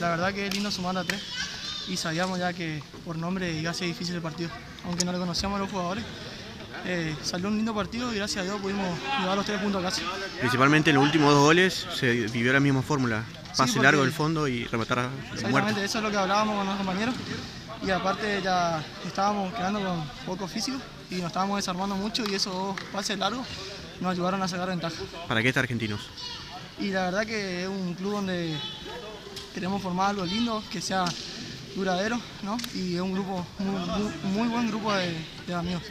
la verdad que es lindo sumar a tres y sabíamos ya que por nombre iba a ser difícil el partido, aunque no le conocíamos a los jugadores. Eh, salió un lindo partido y gracias a Dios pudimos llevar los tres puntos a casa. Principalmente en los últimos dos goles se vivió la misma fórmula, pase largo del fondo y rematar a. Exactamente, eso es lo que hablábamos con los compañeros. Y aparte ya estábamos quedando con poco físico y nos estábamos desarmando mucho y esos dos pases largos nos ayudaron a sacar ventaja. ¿Para qué está Argentinos? Y la verdad que es un club donde queremos formar algo lindo, que sea duradero, ¿no? Y es un grupo, muy, muy- buen grupo de amigos.